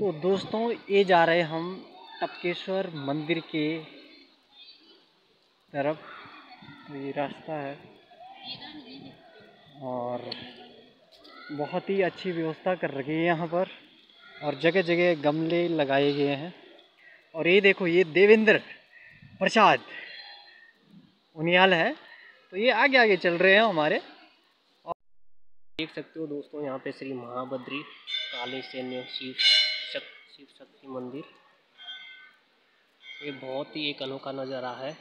तो दोस्तों, ये जा रहे हम टपकेश्वर मंदिर के तरफ़। तो ये रास्ता है और बहुत ही अच्छी व्यवस्था कर रखी है यहाँ पर और जगह जगह गमले लगाए गए हैं। और ये देखो, ये देवेंद्र प्रसाद उनियाल है। तो ये आगे आगे चल रहे हैं हमारे। और देख सकते हो दोस्तों, यहाँ पे श्री महाबद्री, काले सैन्य, शिव शिव शक्ति मंदिर। ये बहुत ही एक अनोखा नज़ारा है,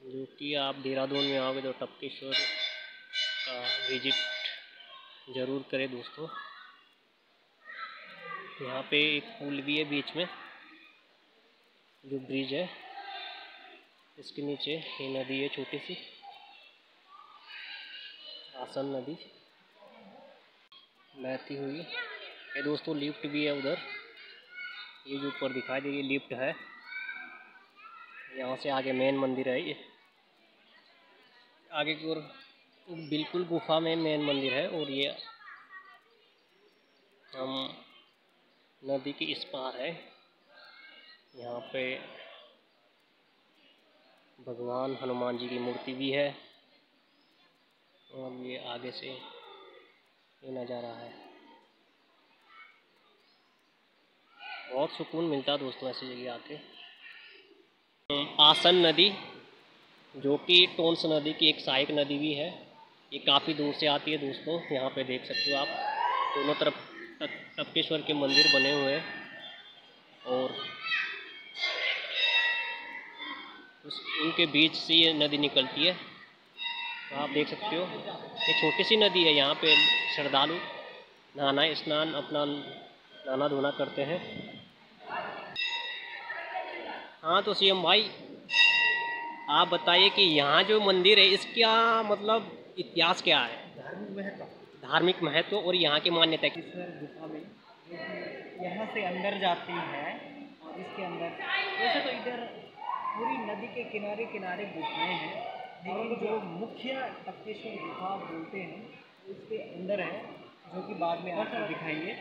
जो कि आप देहरादून में आओगे तो टपकेश्वर का विज़िट ज़रूर करें दोस्तों। यहाँ पे एक पुल भी है बीच में, जो ब्रिज है। इसके नीचे ये नदी है छोटी सी आसन नदी। बहती हुई। ये दोस्तों लिफ्ट भी है उधर। ये जो ऊपर दिखाई दे रही लिफ्ट है। यहाँ से आगे मेन मंदिर है ये। आगे की ओर बिल्कुल गुफा में मेन मंदिर है और ये हम नदी के इस पार है। यहाँ पे भगवान हनुमान जी की मूर्ति भी है। और ये आगे से ये नज़ारा है। बहुत सुकून मिलता है दोस्तों ऐसी जगह आके। आसन नदी, जो कि टोंस नदी की एक सहायक नदी भी है, ये काफ़ी दूर से आती है दोस्तों, यहाँ पे देख सकते हो आप। दोनों तरफ़ टपकेश्वर के मंदिर बने हुए हैं। और उस, उनके बीच से ये नदी निकलती है। तो आप देख सकते हो, ये छोटी सी नदी है, यहाँ पे श्रद्धालु नहाना, स्नान अपना नहाना धोना करते हैं। हाँ तो सीएम भाई आप बताइए कि यहाँ जो मंदिर है इसका मतलब इतिहास क्या है? धार्मिक महत्व। धार्मिक महत्व और यहाँ की मान्यता की गुफा में यहाँ से अंदर जाती है और इसके अंदर वैसे तो इधर पूरी नदी के किनारे किनारे गुफाएँ हैं लेकिन जो मुख्य टपकेश्वर गुफा बोलते हैं उसके अंदर है जो कि बाद में आपको दिखाएँगे।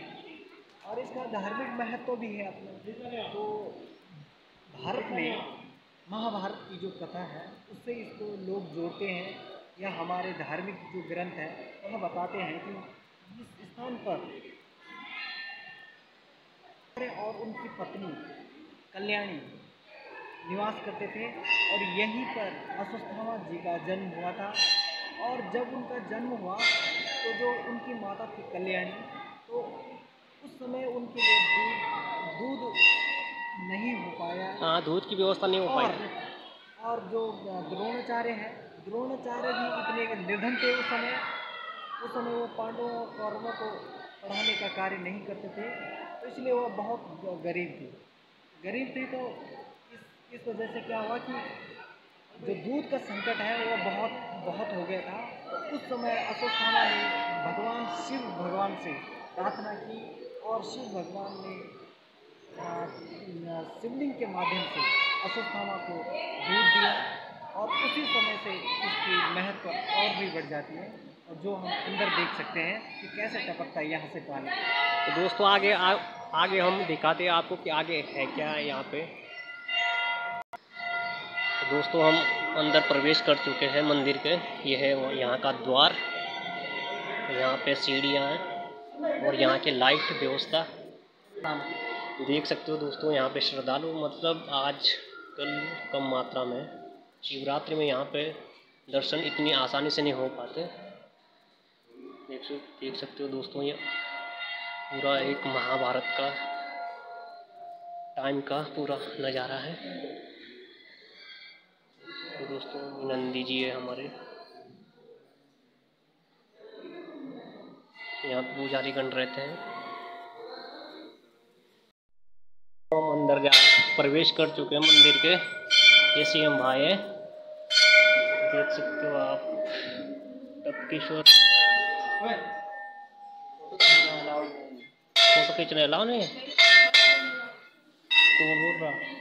और इसका धार्मिक महत्व भी है अपना। तो भारत में महाभारत की जो कथा है, उससे इसको लोग जोड़ते हैं या हमारे धार्मिक जो ग्रंथ है, वह बताते हैं कि इस स्थान पर और उनकी पत्नी कल्याणी निवास करते थे और यहीं पर अश्वस्थामा जी का जन्म हुआ था। और जब उनका जन्म हुआ तो जो उनकी माता थी कल्याणी तो उस समय उनके लिए दूध दूध नहीं हो पाया। हाँ दूध की व्यवस्था नहीं हो पाई। और जो द्रोणाचार्य हैं द्रोणाचार्य भी इतने निर्धन थे उस समय। उस समय वो पांडवों और कौरवों को पढ़ाने का कार्य नहीं करते थे तो इसलिए वो बहुत गरीब थे। गरीब थे तो इस इस वजह से क्या हुआ कि जो दूध का संकट है वो बहुत बहुत हो गया था। तो उस समय अश्वस्थामा ने भगवान शिव भगवान से प्रार्थना की और शिव भगवान ने शिवलिंग के माध्यम से अश्वस्थामा को दूध दिया और उसी समय से इसकी महत्व और भी बढ़ जाती है और जो हम अंदर देख सकते हैं कि कैसे टपकता है यहाँ से पानी। तो दोस्तों आगे आ, आगे हम दिखाते हैं आपको कि आगे है क्या है यहाँ पे। तो दोस्तों हम अंदर प्रवेश कर चुके हैं मंदिर के। ये है यहाँ का द्वार। यहाँ पे सीढ़ियाँ हैं और यहाँ की लाइट व्यवस्था। देख सकते हो दोस्तों, यहाँ पे श्रद्धालु मतलब आज कल कम मात्रा में, शिवरात्रि में यहाँ पे दर्शन इतनी आसानी से नहीं हो पाते। देख सक, देख सकते हो दोस्तों, ये पूरा एक महाभारत का टाइम का पूरा नज़ारा है। तो दोस्तों, नंदी जी है हमारे। यहाँ पुजारी गण रहते हैं। प्रवेश कर चुके हैं मंदिर के। ये सी एम भाई है। देख सकते हो आप। टपकेश्वर। फ़ोटो खींचने अलाउ नहीं है? कौन बोल रहा?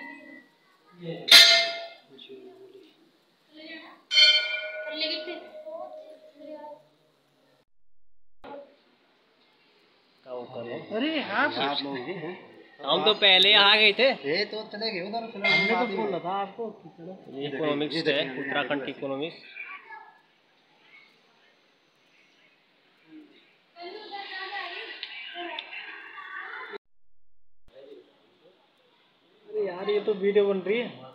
अरे हाँ? आप लोग हैं। हम तो पहले आ गए थे। ये तो चले गए उधर हमने तो बोला था आपको चलो। इकोनॉमिक्स है उत्तराखंड की इकोनॉमिक्स अरे यार ये तो वीडियो बन रही है।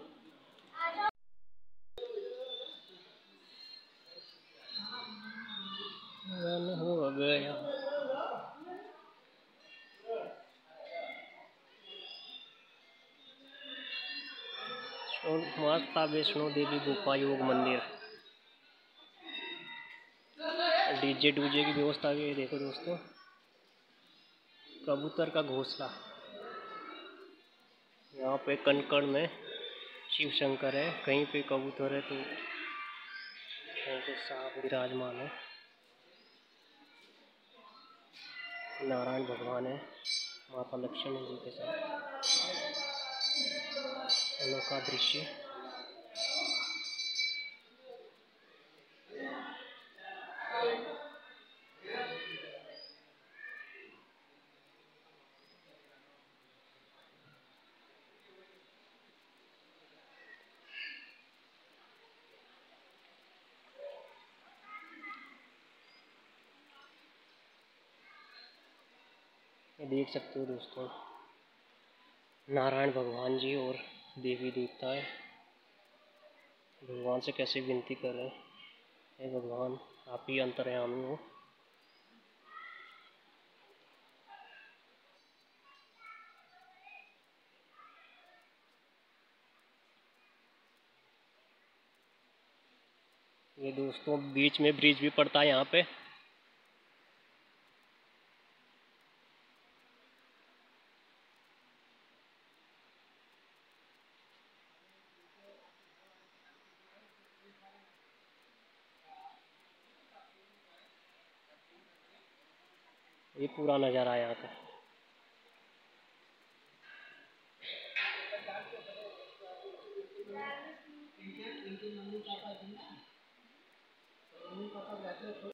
और माता वैष्णो देवी गुफा योग मंदिर। डीजे डूजे की व्यवस्था भी देखो दोस्तों। कबूतर का घोंसला। यहाँ पे कनकड़ में शिव शंकर है, कहीं पे कबूतर है तो कहीं पे विराजमान है। नारायण भगवान है, माता लक्ष्मण जी के साथ। अनोखा दृश्य देख सकते हो दोस्तों। नारायण भगवान जी और देवी देवता है भगवान से कैसे विनती कर रहे हैं भगवान, आप ही अंतर्यामी हो। ये दोस्तों, बीच में ब्रिज भी पड़ता है यहाँ पे। ये पूरा नज़ारा यहाँ का इनके मम्मी पापा जी मम्मी पापा जाते